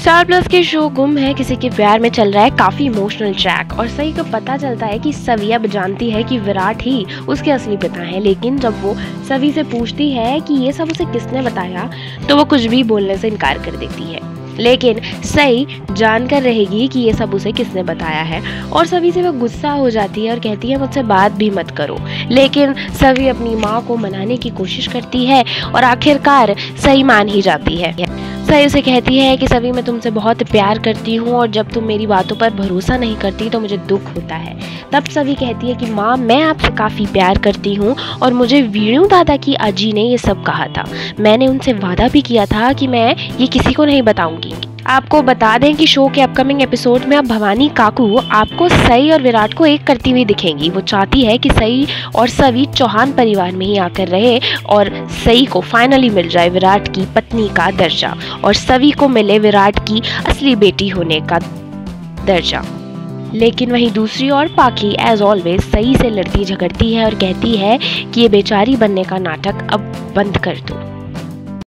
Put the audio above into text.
Star plus के show गुम है, किसी के प्यार में चल रहा है, काफ़ी इमोशनल ट्रैक और सही को पता चलता है कि सवी अब जानती है कि विराट ही उसके असली पिता हैं, लेकिन जब वो सवी से पूछती है कि ये सब उसे किसने बताया तो वो कुछ भी बोलने से इनकार कर देती है। लेकिन सही जानकर रहेगी कि ये सब उसे किसने बताया है। और सभी से वह गुस्सा हो जाती है और कहती है, मुझसे बात भी मत करो। लेकिन सभी अपनी माँ को मनाने की कोशिश करती है और आखिरकार सही मान ही जाती है। सही उसे कहती है कि सभी, मैं तुमसे बहुत प्यार करती हूँ और जब तुम मेरी बातों पर भरोसा नहीं करती तो मुझे दुख होता है। तब सभी कहती है कि, माँ, मैं आपसे काफ़ी प्यार करती हूँ और मुझे वीणु दादा की अजी ने ये सब कहा था। मैंने उनसे वादा भी किया था कि मैं ये किसी को नहीं बताऊँगी। आपको बता दें कि शो के अपकमिंग एपिसोड में अब भवानी काकू आपको सई और विराट को एक करती हुई दिखेंगी। वो चाहती है कि सई और सभी चौहान परिवार में ही आकर रहे और सई को फाइनली मिल जाए विराट की पत्नी का दर्जा और सवी को मिले विराट की असली बेटी होने का दर्जा। लेकिन वहीं दूसरी ओर पाखी एज ऑलवेज सही से लड़ती झगड़ती है और कहती है कि ये बेचारी बनने का नाटक अब बंद कर दो।